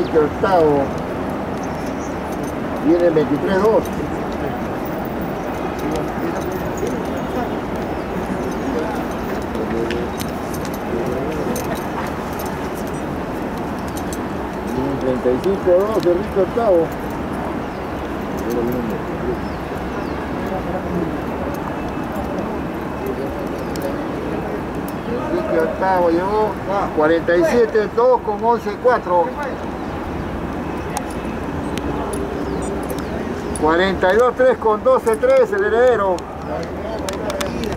Enrique octavo. Viene 23-2. Viene 35-2, Enrique octavo. Enrique octavo llegó 47-2 con 11-4. 42-3 con 12-3 el heredero.